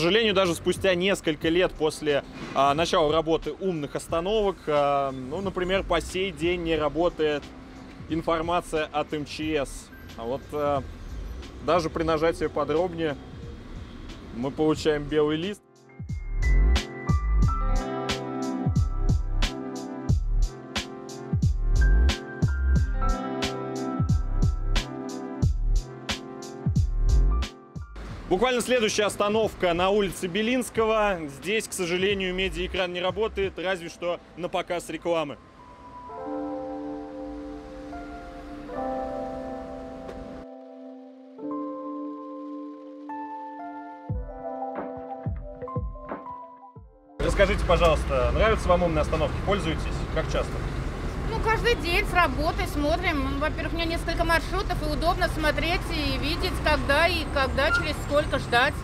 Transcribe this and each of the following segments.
К сожалению, даже спустя несколько лет после а, начала работы умных остановок, а, ну, например, по сей день не работает информация от МЧС. А вот а, даже при нажатии подробнее мы получаем белый лист. Буквально следующая остановка на улице Белинского. Здесь, к сожалению, медиаэкран не работает, разве что на показ рекламы. Расскажите, пожалуйста, нравятся вам умные остановки? Пользуетесь? Как часто? Ну, каждый день с работы смотрим. Ну, Во-первых, у меня несколько маршрутов, и удобно смотреть и видеть, когда и когда, через сколько ждать.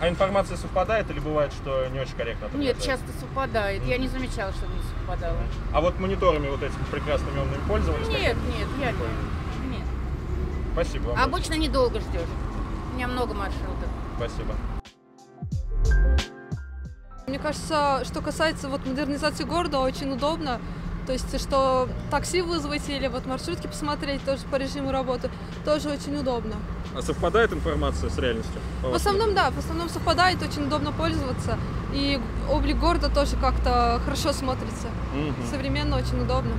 А информация совпадает или бывает, что не очень корректно? Нет, часто совпадает. Я не замечала, что не совпадало. А вот мониторами вот этими прекрасными умными пользовались? Нет, нет, я не. Нет. Спасибо вам. Обычно недолго ждешь. У меня много маршрутов. Спасибо. Мне кажется, что касается вот модернизации города, очень удобно. То есть, что такси вызвать или вот маршрутки посмотреть тоже по режиму работы, тоже очень удобно. А совпадает информация с реальностью? В основном, да, в основном совпадает, очень удобно пользоваться. И облик города тоже как-то хорошо смотрится. Мгм. Современно, очень удобно.